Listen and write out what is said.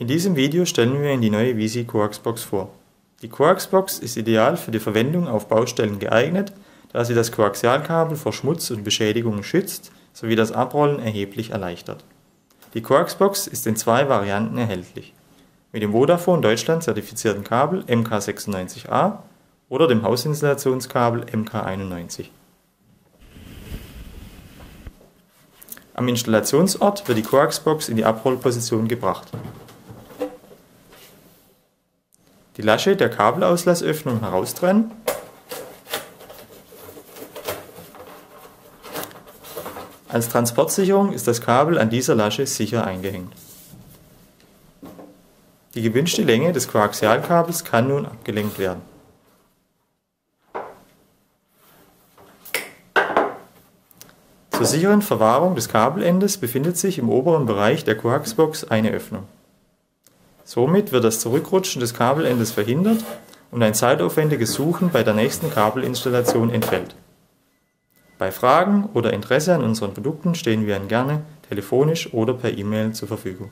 In diesem Video stellen wir Ihnen die neue Visi Coaxbox vor. Die Coaxbox ist ideal für die Verwendung auf Baustellen geeignet, da sie das Koaxialkabel vor Schmutz und Beschädigungen schützt sowie das Abrollen erheblich erleichtert. Die Coaxbox ist in zwei Varianten erhältlich: mit dem Vodafone Deutschland zertifizierten Kabel MK96A oder dem Hausinstallationskabel MK91. Am Installationsort wird die Coaxbox in die Abrollposition gebracht. Die Lasche der Kabelauslassöffnung heraustrennen Als Transportsicherung ist das Kabel an dieser Lasche sicher eingehängt. Die gewünschte Länge des Koaxialkabels kann nun abgelenkt werden. Zur sicheren Verwahrung des Kabelendes befindet sich im oberen Bereich der Coaxbox eine Öffnung. Somit wird das Zurückrutschen des Kabelendes verhindert und ein zeitaufwendiges Suchen bei der nächsten Kabelinstallation entfällt. Bei Fragen oder Interesse an unseren Produkten stehen wir Ihnen gerne telefonisch oder per E-Mail zur Verfügung